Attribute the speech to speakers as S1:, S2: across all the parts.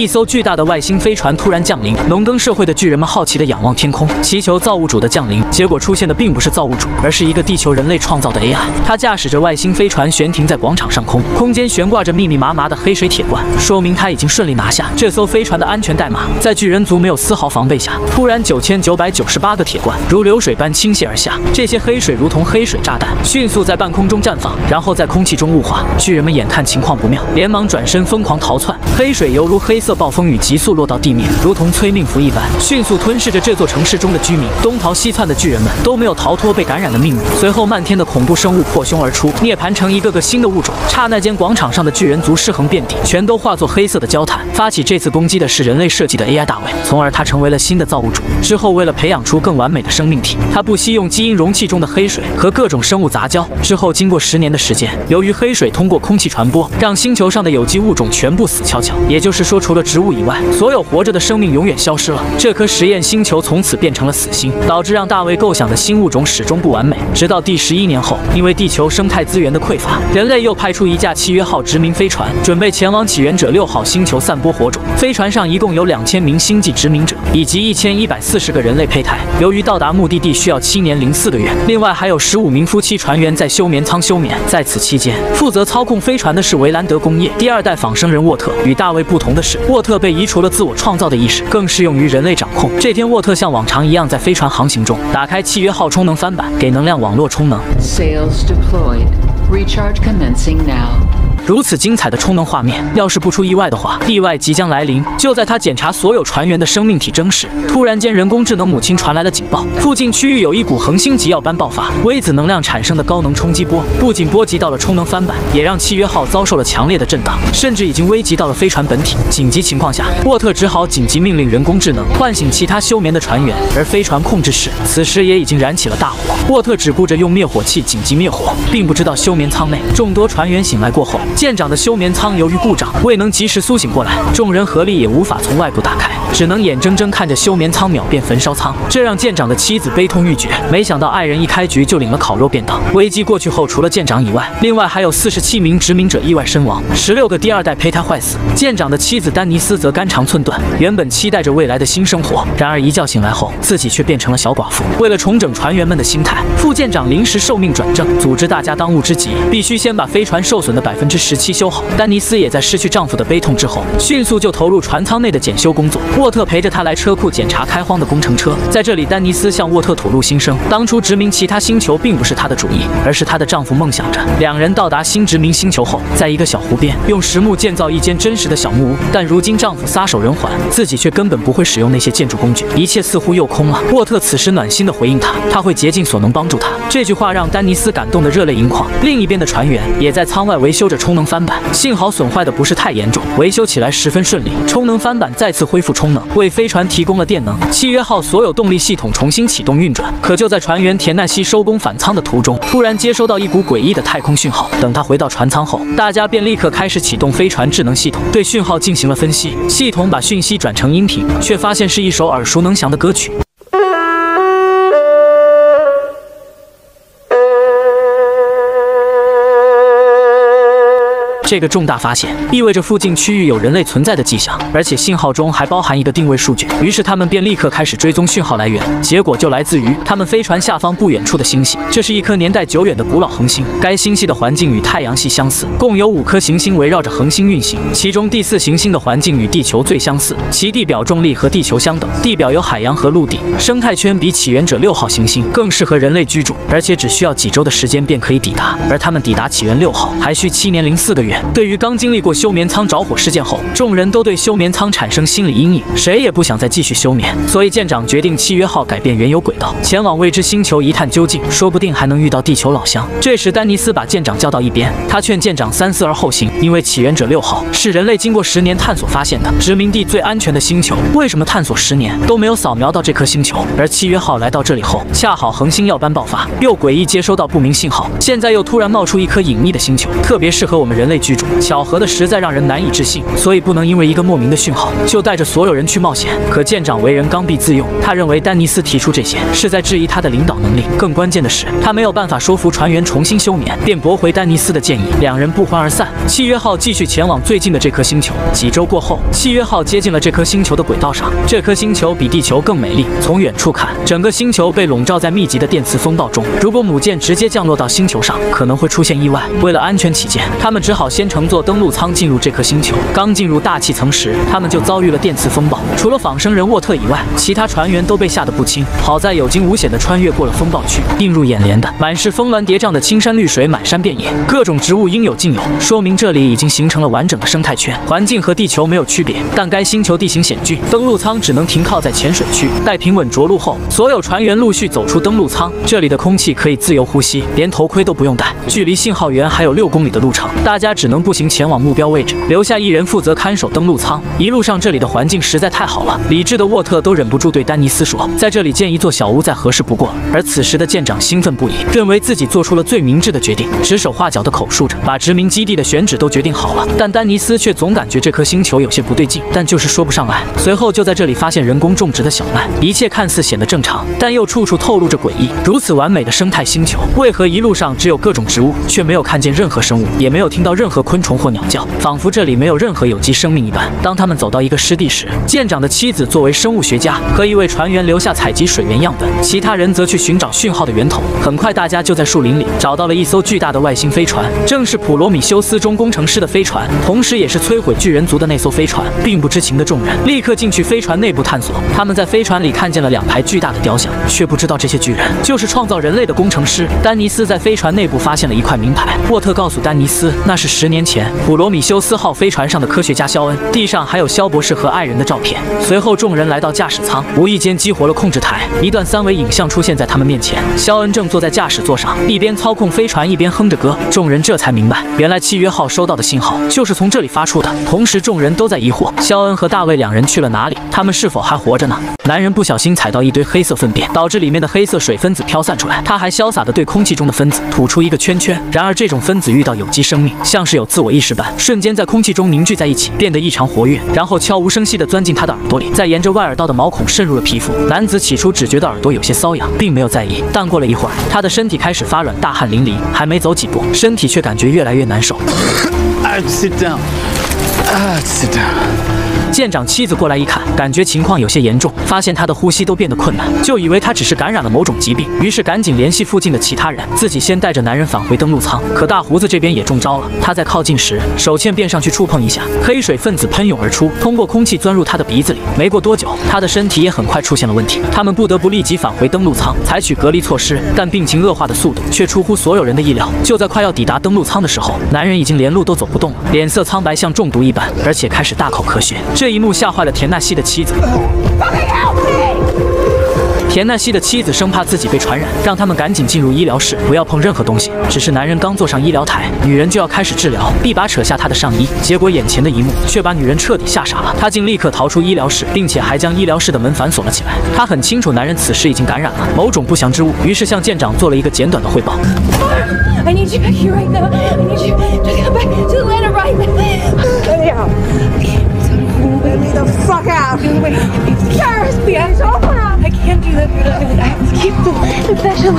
S1: 一艘巨大的外星飞船突然降临，农耕社会的巨人们好奇地仰望天空，祈求造物主的降临。结果出现的并不是造物主，而是一个地球人类创造的 AI。他驾驶着外星飞船悬停在广场上空，空间悬挂着密密麻麻的黑水铁罐，说明他已经顺利拿下这艘飞船的安全代码。在巨人族没有丝毫防备下，突然九千九百九十八个铁罐如流水般倾泻而下，这些黑水如同黑水炸弹，迅速在半空中绽放，然后在空气中雾化。巨人们眼看情况不妙，连忙转身疯狂逃窜。黑水犹如黑色暴风雨，急速落到地面，如同催命符一般，迅速吞噬着这座城市中的居民。东逃西窜的巨人们都没有逃脱被感染的命运。随后，漫天的恐怖生物破胸而出，涅槃成一个个新的物种。刹那间，广场上的巨人族尸横遍地，全都化作黑色的焦炭。发起这次攻击的是人类设计的 AI 大卫，从而他成为了新的造物主。之后，为了培养出更完美的生命体，他不惜用基因容器中的黑水和各种生物杂交。之后，经过十年的时间，由于黑水通过空气传播，让星球上的有机物种全部死翘翘。也就是说，除了植物以外，所有活着的生命永远消失了。这颗实验星球从此变成了死星，导致让大卫构想的新物种始终不完美。直到第十一年后，因为地球生态资源的匮乏，人类又派出一架契约号殖民飞船，准备前往起源者六号星球散播火种。飞船上一共有两千名星际殖民者以及一千一百四十个人类胚胎。由于到达目的地需要七年零四个月，另外还有十五名夫妻船员在休眠舱休眠。在此期间，负责操控飞船的是维兰德工业第二代仿生人沃特。与大卫不同的是，沃特被移除了自我创造的意识，更适用于人类掌控。这天，沃特像往常一样在飞船航行中打开契约号充能翻板，给能量网络充能。
S2: Sales deployed. Recharge commencing now.
S1: 如此精彩的充能画面，要是不出意外的话，意外即将来临。就在他检查所有船员的生命体征时，突然间，人工智能母亲传来了警报：附近区域有一股恒星级耀斑爆发、微子能量产生的高能冲击波，不仅波及到了充能翻板，也让契约号遭受了强烈的震荡，甚至已经危及到了飞船本体。紧急情况下，沃特只好紧急命令人工智能唤醒其他休眠的船员，而飞船控制室此时也已经燃起了大火。沃特只顾着用灭火器紧急灭火，并不知道休眠舱内众多船员醒来过后。舰长的休眠舱由于故障未能及时苏醒过来，众人合力也无法从外部打开，只能眼睁睁看着休眠舱秒变焚烧舱，这让舰长的妻子悲痛欲绝。没想到爱人一开局就领了烤肉便当。危机过去后，除了舰长以外，另外还有四十七名殖民者意外身亡，十六个第二代胚胎坏死。舰长的妻子丹尼斯则肝肠寸断。原本期待着未来的新生活，然而一觉醒来后，自己却变成了小寡妇。为了重整船员们的心态，副舰长临时受命转正，组织大家当务之急，必须先把飞船受损的百分之时期修好，丹尼斯也在失去丈夫的悲痛之后，迅速就投入船舱内的检修工作。沃特陪着他来车库检查开荒的工程车，在这里，丹尼斯向沃特吐露心声：当初殖民其他星球并不是她的主意，而是她的丈夫梦想着。两人到达新殖民星球后，在一个小湖边用实木建造一间真实的小木屋，但如今丈夫撒手人寰，自己却根本不会使用那些建筑工具，一切似乎又空了。沃特此时暖心的回应他，他会竭尽所能帮助他。这句话让丹尼斯感动得热泪盈眶。另一边的船员也在舱外维修着充能。翻板幸好损坏的不是太严重，维修起来十分顺利。充能翻板再次恢复充能，为飞船提供了电能。契约号所有动力系统重新启动运转。可就在船员田纳西收工返舱的途中，突然接收到一股诡异的太空讯号。等他回到船舱后，大家便立刻开始启动飞船智能系统，对讯号进行了分析。系统把讯息转成音频，却发现是一首耳熟能详的歌曲。这个重大发现意味着附近区域有人类存在的迹象，而且信号中还包含一个定位数据。于是他们便立刻开始追踪讯号来源，结果就来自于他们飞船下方不远处的星系。这是一颗年代久远的古老恒星，该星系的环境与太阳系相似，共有五颗行星围绕着恒星运行。其中第四行星的环境与地球最相似，其地表重力和地球相等，地表有海洋和陆地，生态圈比起源者六号行星更适合人类居住，而且只需要几周的时间便可以抵达。而他们抵达起源六号还需七年零四个月。对于刚经历过休眠舱着火事件后，众人都对休眠舱产生心理阴影，谁也不想再继续休眠。所以舰长决定契约号改变原有轨道，前往未知星球一探究竟，说不定还能遇到地球老乡。这时，丹尼斯把舰长叫到一边，他劝舰长三思而后行，因为起源者六号是人类经过十年探索发现的殖民地最安全的星球。为什么探索十年都没有扫描到这颗星球？而契约号来到这里后，恰好恒星耀斑爆发，又诡异接收到不明信号，现在又突然冒出一颗隐秘的星球，特别适合我们人类居。虚竹。巧合的实在让人难以置信，所以不能因为一个莫名的讯号就带着所有人去冒险。可舰长为人刚愎自用，他认为丹尼斯提出这些是在质疑他的领导能力。更关键的是，他没有办法说服船员重新休眠，便驳回丹尼斯的建议，两人不欢而散。契约号继续前往最近的这颗星球。几周过后，契约号接近了这颗星球的轨道上。这颗星球比地球更美丽。从远处看，整个星球被笼罩在密集的电磁风暴中。如果母舰直接降落到星球上，可能会出现意外。为了安全起见，他们只好先先乘坐登陆舱进入这颗星球。刚进入大气层时，他们就遭遇了电磁风暴。除了仿生人沃特以外，其他船员都被吓得不轻。好在有惊无险地穿越过了风暴区。映入眼帘的，满是峰峦叠嶂的青山绿水，满山遍野，各种植物应有尽有，说明这里已经形成了完整的生态圈，环境和地球没有区别。但该星球地形险峻，登陆舱只能停靠在浅水区。待平稳着陆后，所有船员陆续走出登陆舱。这里的空气可以自由呼吸，连头盔都不用戴。距离信号源还有六公里的路程，大家只能步行前往目标位置，留下一人负责看守登陆舱。一路上这里的环境实在太好了，理智的沃特都忍不住对丹尼斯说：“在这里建一座小屋再合适不过。”而此时的舰长兴奋不已，认为自己做出了最明智的决定，指手画脚的口述着，把殖民基地的选址都决定好了。但丹尼斯却总感觉这颗星球有些不对劲，但就是说不上来。随后就在这里发现人工种植的小麦，一切看似显得正常，但又处处透露着诡异。如此完美的生态星球，为何一路上只有各种植物，却没有看见任何生物，也没有听到任何昆虫或鸟叫，仿佛这里没有任何有机生命一般？当他们走到一个湿地时，舰长的妻子作为生物学家，和一位船员留下采集水源样本，其他人则去寻找讯号的源头。很快，大家就在树林里找到了一艘巨大的外星飞船，正是普罗米修斯中工程师的飞船，同时也是摧毁巨人族的那艘飞船。并不知情的众人立刻进去飞船内部探索，他们在飞船里看见了两排巨大的雕像，却不知道这些巨人就是创造人类的工程师。丹尼斯在飞船内部发现了一块名牌，沃特告诉丹尼斯，那是十年前普罗米修斯号飞船上的科学家肖恩。地上还有肖博士和爱人的照片。随后，众人来到驾驶舱，无意间激活了控制台，一段三维影像出现在他们面前。肖恩正坐在驾驶座上，一边操控飞船，一边哼着歌。众人这才明白，原来契约号收到的信号就是从这里发出的。同时，众人都在疑惑，肖恩和大卫两人去了哪里？他们是否还活着呢？男人不小心踩到一堆黑色粪便，导致里面的黑色水分子飘散出来。他还潇洒地对空气中的分子吐出一个圈圈。然而，这种分子遇到有机生命，像是有自我意识般，瞬间在空气中凝聚在一起，变得异常活跃，然后悄无声息地钻进他的耳朵里，再沿着外耳道的毛孔渗入了皮肤。男子起初只觉得耳朵有有些瘙痒，并没有在意，但过了一会儿，他的身体开始发软，大汗淋漓，还没走几步，身体却感觉越来越难受。
S3: Sit down. Sit down.
S1: 舰长妻子过来一看，感觉情况有些严重，发现他的呼吸都变得困难，就以为他只是感染了某种疾病，于是赶紧联系附近的其他人，自己先带着男人返回登陆舱。可大胡子这边也中招了，他在靠近时，手欠便上去触碰一下，黑水分子喷涌而出，通过空气钻入他的鼻子里。没过多久，他的身体也很快出现了问题，他们不得不立即返回登陆舱，采取隔离措施。但病情恶化的速度却出乎所有人的意料，就在快要抵达登陆舱的时候，男人已经连路都走不动了，脸色苍白像中毒一般，而且开始大口咳血。这一幕吓坏了田纳西的妻子。田纳西的妻子生怕自己被传染，让他们赶紧进入医疗室，不要碰任何东西。只是男人刚坐上医疗台，女人就要开始治疗，一把扯下他的上衣，结果眼前的一幕却把女人彻底吓傻了。她竟立刻逃出医疗室，并且还将医疗室的门反锁了起来。她很清楚男人此时已经感染了某种不祥之物，于是向舰长做了一个简短的汇报。
S4: I need you back here right now. I need you to come back to Atlanta right now. me the fuck out. Wait, Paris, open up. I can't do that. I have to keep the, special pressure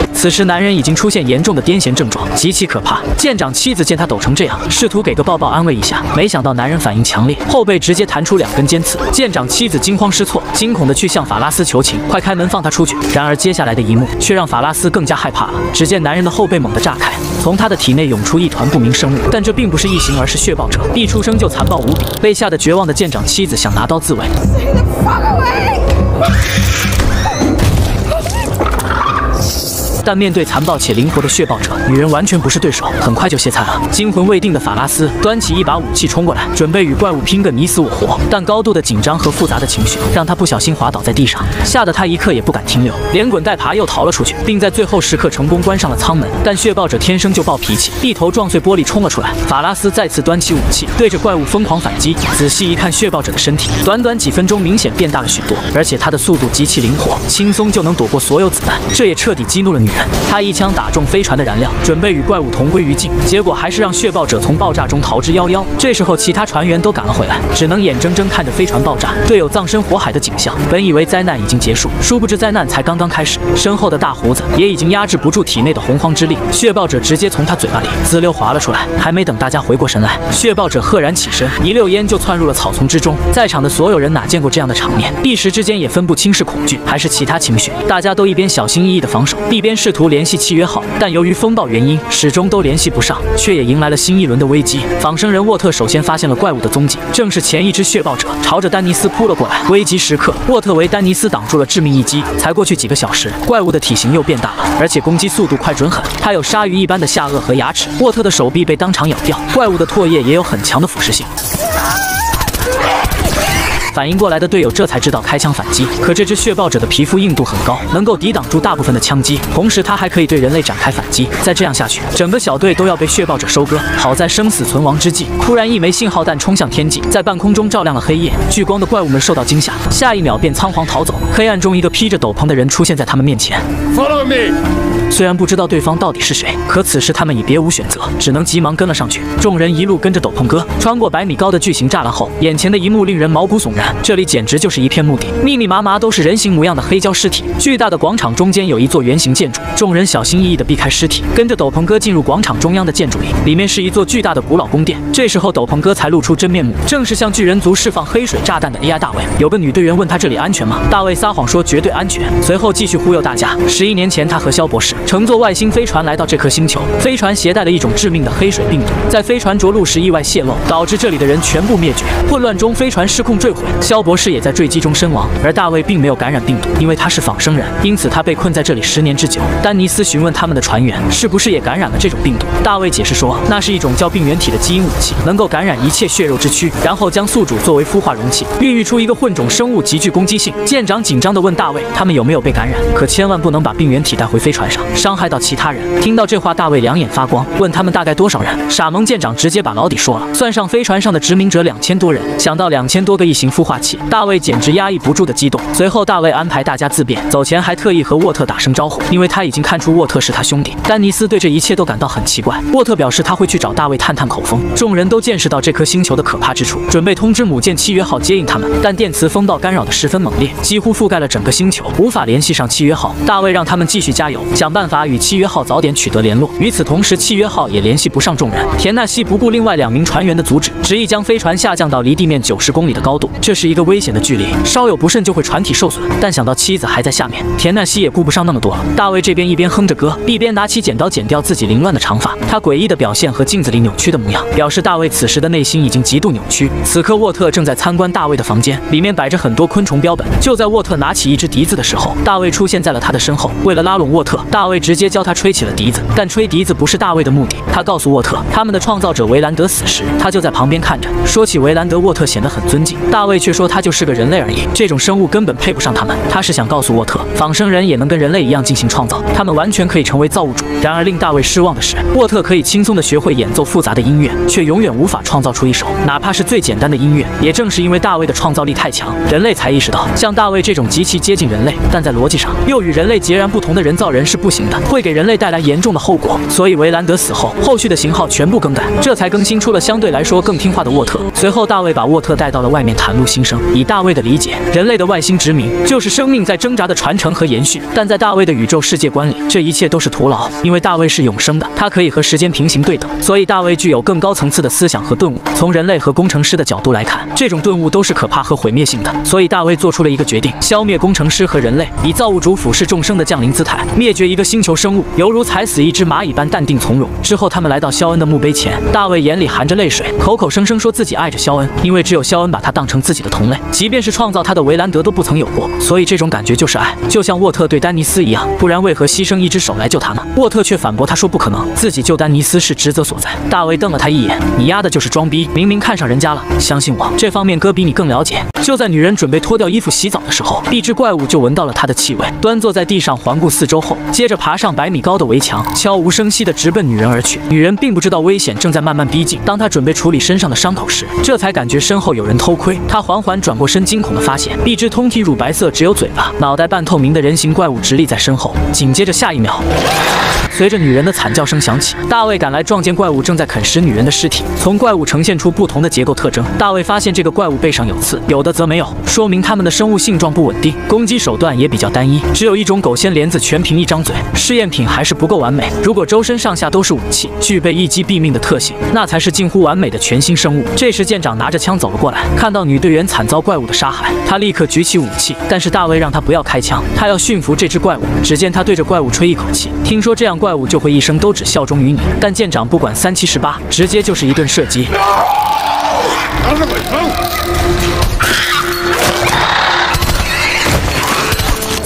S4: up.
S1: 此时男人已经出现严重的癫痫症状，极其可怕。舰长妻子见他抖成这样，试图给个抱抱安慰一下，没想到男人反应强烈，后背直接弹出两根尖刺。舰长妻子惊慌失措，惊恐地去向法拉斯求情，快开门放他出去。然而接下来的一幕却让法拉斯更加害怕了。只见男人的后背猛地炸开，从他的体内涌出一团不明生物，但这并不是异形，而是血暴者，一出生就残暴无比。被吓得绝望的舰长妻子想拿刀自卫。但面对残暴且灵活的血暴者，女人完全不是对手，很快就歇菜了。惊魂未定的法拉斯端起一把武器冲过来，准备与怪物拼个你死我活。但高度的紧张和复杂的情绪让他不小心滑倒在地上，吓得他一刻也不敢停留，连滚带爬又逃了出去，并在最后时刻成功关上了舱门。但血暴者天生就暴脾气，一头撞碎玻璃冲了出来。法拉斯再次端起武器，对着怪物疯狂反击。仔细一看，血暴者的身体短短几分钟明显变大了许多，而且他的速度极其灵活，轻松就能躲过所有子弹，这也彻底激怒了女。他一枪打中飞船的燃料，准备与怪物同归于尽，结果还是让血爆者从爆炸中逃之夭夭。这时候，其他船员都赶了回来，只能眼睁睁看着飞船爆炸，队友葬身火海的景象。本以为灾难已经结束，殊不知灾难才刚刚开始。身后的大胡子也已经压制不住体内的洪荒之力，血爆者直接从他嘴巴里滋溜滑了出来。还没等大家回过神来，血爆者赫然起身，一溜烟就窜入了草丛之中。在场的所有人哪见过这样的场面，一时之间也分不清是恐惧还是其他情绪。大家都一边小心翼翼的防守，一边是试图联系契约号，但由于风暴原因，始终都联系不上，却也迎来了新一轮的危机。仿生人沃特首先发现了怪物的踪迹，正是前一只血豹者朝着丹尼斯扑了过来。危急时刻，沃特为丹尼斯挡住了致命一击。才过去几个小时，怪物的体型又变大了，而且攻击速度快准狠。它有鲨鱼一般的下颚和牙齿，沃特的手臂被当场咬掉。怪物的唾液也有很强的腐蚀性。反应过来的队友这才知道开枪反击，可这只血豹者的皮肤硬度很高，能够抵挡住大部分的枪击，同时它还可以对人类展开反击。再这样下去，整个小队都要被血豹者收割。好在生死存亡之际，突然一枚信号弹冲向天际，在半空中照亮了黑夜。聚光的怪物们受到惊吓，下一秒便仓皇逃走。黑暗中，一个披着斗篷的人出现在他们面前。
S3: Follow me.
S1: 虽然不知道对方到底是谁，可此时他们已别无选择，只能急忙跟了上去。众人一路跟着斗篷哥，穿过百米高的巨型栅栏后，眼前的一幕令人毛骨悚然。这里简直就是一片墓地，密密麻麻都是人形模样的黑胶尸体。巨大的广场中间有一座圆形建筑，众人小心翼翼地避开尸体，跟着斗篷哥进入广场中央的建筑里。里面是一座巨大的古老宫殿。这时候斗篷哥才露出真面目，正是向巨人族释放黑水炸弹的 AI 大卫。有个女队员问他这里安全吗？大卫撒谎说绝对安全，随后继续忽悠大家。十一年前，他和肖博士乘坐外星飞船来到这颗星球，飞船携带了一种致命的黑水病毒，在飞船着陆时意外泄漏，导致这里的人全部灭绝。混乱中，飞船失控坠毁，肖博士也在坠机中身亡。而大卫并没有感染病毒，因为他是仿生人，因此他被困在这里十年之久。丹尼斯询问他们的船员是不是也感染了这种病毒，大卫解释说，那是一种叫病原体的基因武器，能够感染一切血肉之躯，然后将宿主作为孵化容器，孕育出一个混种生物，极具攻击性。舰长紧张地问大卫，他们有没有被感染？可千万不能把病原体带回飞船上，伤害到其他人。听到这话，大卫两眼发光，问他们大概多少人？傻萌舰长直接把老底说了，算上飞船上的殖民者两千多人。想到两千多个异形孵化器，大卫简直压抑不住的激动。随后，大卫安排大家自便，走前还特意和沃特打声招呼，因为他已经看出沃特是他兄弟。丹尼斯对这一切都感到很奇怪。沃特表示他会去找大卫探探口风。众人都见识到这颗星球的可怕之处，准备通知母舰契约号接应他们，但电磁风暴干扰的十分猛烈，几乎覆盖了整个星球，无法联系上契约号。大卫让他们继续加油，想办法法与契约号早点取得联络。与此同时，契约号也联系不上众人。田纳西不顾另外两名船员的阻止，执意将飞船下降到离地面九十公里的高度，这是一个危险的距离，稍有不慎就会船体受损。但想到妻子还在下面，田纳西也顾不上那么多了。大卫这边一边哼着歌，一边拿起剪刀剪掉自己凌乱的长发。他诡异的表现和镜子里扭曲的模样，表示大卫此时的内心已经极度扭曲。此刻，沃特正在参观大卫的房间，里面摆着很多昆虫标本。就在沃特拿起一只笛子的时候，大卫出现在了他的身后。为了拉拢沃特，大大卫直接教他吹起了笛子。但吹笛子不是大卫的目的。他告诉沃特，他们的创造者维兰德死时，他就在旁边看着。说起维兰德，沃特显得很尊敬，大卫却说他就是个人类而已，这种生物根本配不上他们。他是想告诉沃特，仿生人也能跟人类一样进行创造，他们完全可以成为造物主。然而令大卫失望的是，沃特可以轻松地学会演奏复杂的音乐，却永远无法创造出一首哪怕是最简单的音乐。也正是因为大卫的创造力太强，人类才意识到，像大卫这种极其接近人类，但在逻辑上又与人类截然不同的人造人是不行的，会给人类带来严重的后果。所以维兰德死后，后续的型号全部更改，这才更新出了相对来说更听话的沃特。随后，大卫把沃特带到了外面袒露心声。以大卫的理解，人类的外星殖民就是生命在挣扎的传承和延续，但在大卫的宇宙世界观里，这一切都是徒劳，因为大卫是永生的，他可以和时间平行对等，所以大卫具有更高层次的思想和顿悟。从人类和工程师的角度来看，这种顿悟都是可怕和毁灭性的，所以大卫做出了一个决定：消灭工程师和人类，以造物主俯视众生的降临姿态，灭绝一个星球生物，犹如踩死一只蚂蚁般淡定从容。之后，他们来到肖恩的墓碑前，大卫眼里含着泪水，口口声声说自己爱着肖恩，因为只有肖恩把他当成自己的同类，即便是创造他的维兰德都不曾有过，所以这种感觉就是爱，就像沃特对丹尼斯一样，不然为何牺牲一只手来救他呢？沃特却反驳他说不可能，自己救丹尼斯是职责所在。大卫瞪了他一眼，你丫的就是装逼，明明看上人家了，相信我，这方面哥比你更了解。就在女人准备脱掉衣服洗澡的时候，一只怪物就闻到了她的气味，端坐在地上环顾四周后，接着爬上百米高的围墙，悄无声息地直奔女人而去。女人并不知道危险正在慢慢逼近。当她准备处理身上的伤口时，这才感觉身后有人偷窥。她缓缓转过身，惊恐地发现一只通体乳白色、只有嘴巴、脑袋半透明的人形怪物直立在身后。紧接着下一秒。随着女人的惨叫声响起，大卫赶来，撞见怪物正在啃食女人的尸体。从怪物呈现出不同的结构特征，大卫发现这个怪物背上有刺，有的则没有，说明它们的生物性状不稳定，攻击手段也比较单一，只有一种狗仙莲子，全凭一张嘴。试验品还是不够完美，如果周身上下都是武器，具备一击毙命的特性，那才是近乎完美的全新生物。这时舰长拿着枪走了过来，看到女队员惨遭怪物的杀害，他立刻举起武器，但是大卫让他不要开枪，他要驯服这只怪物。只见他对着怪物吹一口气，听说这样怪物就会一生都只效忠于你。但舰长不管三七十八，直接就是一顿射击。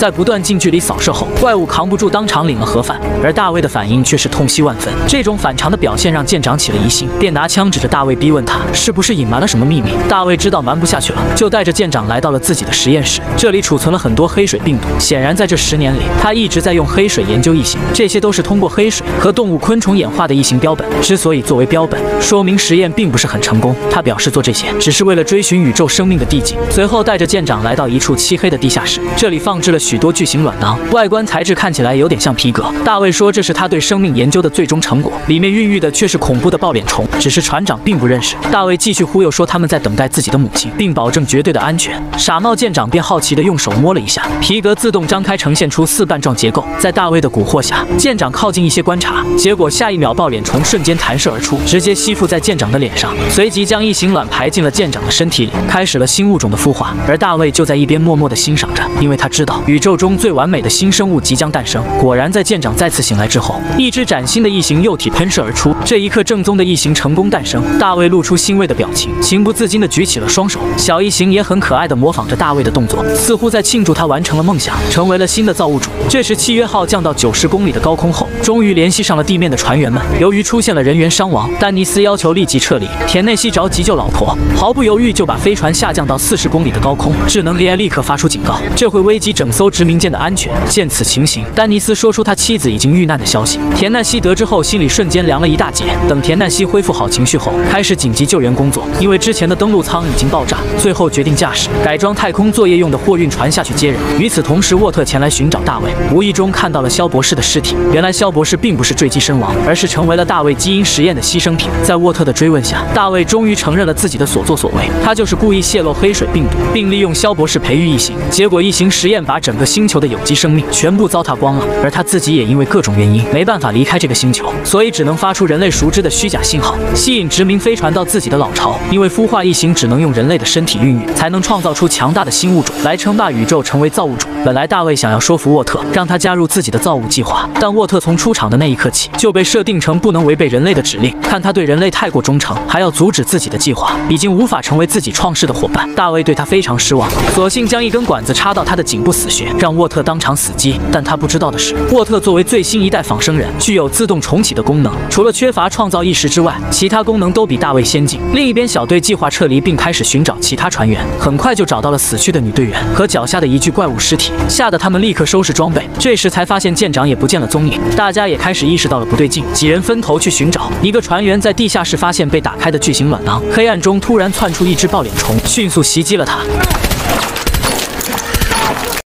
S1: 在不断近距离扫射后，怪物扛不住，当场领了盒饭。而大卫的反应却是痛惜万分。这种反常的表现让舰长起了疑心，便拿枪指着大卫，逼问他是不是隐瞒了什么秘密。大卫知道瞒不下去了，就带着舰长来到了自己的实验室。这里储存了很多黑水病毒，显然在这十年里，他一直在用黑水研究异形。这些都是通过黑水和动物、昆虫演化的异形标本。之所以作为标本，说明实验并不是很成功。他表示做这些只是为了追寻宇宙生命的地境。随后带着舰长来到一处漆黑的地下室，这里放置了许多巨型卵囊，外观材质看起来有点像皮革。大卫说这是他对生命研究的最终成果，里面孕育的却是恐怖的抱脸虫。只是船长并不认识。大卫继续忽悠说他们在等待自己的母亲，并保证绝对的安全。傻帽舰长便好奇的用手摸了一下，皮革自动张开，呈现出四瓣状结构。在大卫的蛊惑下，舰长靠近一些观察，结果下一秒抱脸虫瞬间弹射而出，直接吸附在舰长的脸上，随即将异形卵排进了舰长的身体里，开始了新物种的孵化。而大卫就在一边默默的欣赏着，因为他知道宇宇宙中。最完美的新生物即将诞生。果然，在舰长再次醒来之后，一只崭新的异形幼体喷射而出。这一刻，正宗的异形成功诞生。大卫露出欣慰的表情，情不自禁地举起了双手。小异形也很可爱地模仿着大卫的动作，似乎在庆祝他完成了梦想，成为了新的造物主。这时，契约号降到九十公里的高空后，终于联系上了地面的船员们。由于出现了人员伤亡，丹尼斯要求立即撤离。田内西着急救老婆，毫不犹豫就把飞船下降到四十公里的高空。智能 AI 立刻发出警告，这会危及整艘殖民舰。的安全。见此情形，丹尼斯说出他妻子已经遇难的消息。田纳西得知后，心里瞬间凉了一大截。等田纳西恢复好情绪后，开始紧急救援工作。因为之前的登陆舱已经爆炸，最后决定驾驶改装太空作业用的货运船下去接人。与此同时，沃特前来寻找大卫，无意中看到了肖博士的尸体。原来肖博士并不是坠机身亡，而是成为了大卫基因实验的牺牲品。在沃特的追问下，大卫终于承认了自己的所作所为，他就是故意泄露黑水病毒，并利用肖博士培育异形。结果异形实验把整个个星球的有机生命全部糟蹋光了，而他自己也因为各种原因没办法离开这个星球，所以只能发出人类熟知的虚假信号，吸引殖民飞船到自己的老巢。因为孵化异形只能用人类的身体孕育，才能创造出强大的新物种来称霸宇宙，成为造物主。本来大卫想要说服沃特，让他加入自己的造物计划，但沃特从出场的那一刻起就被设定成不能违背人类的指令。看他对人类太过忠诚，还要阻止自己的计划，已经无法成为自己创世的伙伴。大卫对他非常失望，索性将一根管子插到他的颈部死穴让沃特当场。死机，但他不知道的是，沃特作为最新一代仿生人，具有自动重启的功能。除了缺乏创造意识之外，其他功能都比大卫先进。另一边，小队计划撤离，并开始寻找其他船员。很快就找到了死去的女队员和脚下的一具怪物尸体，吓得他们立刻收拾装备。这时才发现舰长也不见了踪影，大家也开始意识到了不对劲。几人分头去寻找。一个船员在地下室发现被打开的巨型卵囊，黑暗中突然窜出一只抱脸虫，迅速袭击了他。